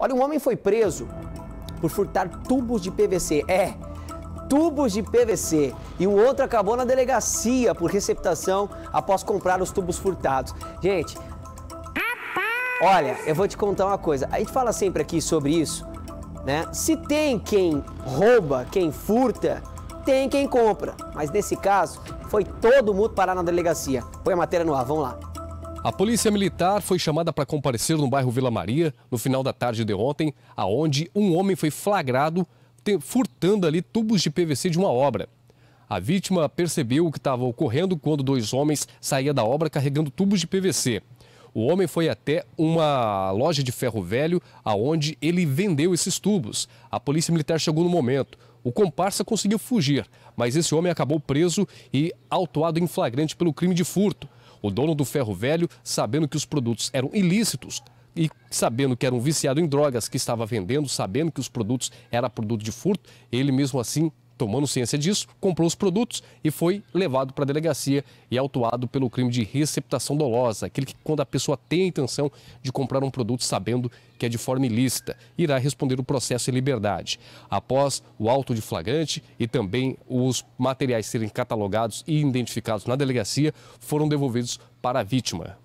Olha, um homem foi preso por furtar tubos de PVC. É, tubos de PVC. E o outro acabou na delegacia por receptação após comprar os tubos furtados. Gente, olha, eu vou te contar uma coisa. A gente fala sempre aqui sobre isso, né? Se tem quem rouba, quem furta, tem quem compra. Mas nesse caso, foi todo mundo parar na delegacia. Põe a matéria no ar, vamos lá. A polícia militar foi chamada para comparecer no bairro Vila Maria no final da tarde de ontem, aonde um homem foi flagrado furtando ali tubos de PVC de uma obra. A vítima percebeu o que estava ocorrendo quando dois homens saíam da obra carregando tubos de PVC. O homem foi até uma loja de ferro velho, aonde ele vendeu esses tubos. A polícia militar chegou no momento. O comparsa conseguiu fugir, mas esse homem acabou preso e autuado em flagrante pelo crime de furto. O dono do ferro velho, sabendo que os produtos eram ilícitos e sabendo que era um viciado em drogas que estava vendendo, sabendo que os produtos eram produto de furto, ele mesmo assim tomando ciência disso, comprou os produtos e foi levado para a delegacia e autuado pelo crime de receptação dolosa, aquele que quando a pessoa tem a intenção de comprar um produto sabendo que é de forma ilícita, irá responder o processo em liberdade. Após o auto de flagrante e também os materiais serem catalogados e identificados na delegacia, foram devolvidos para a vítima.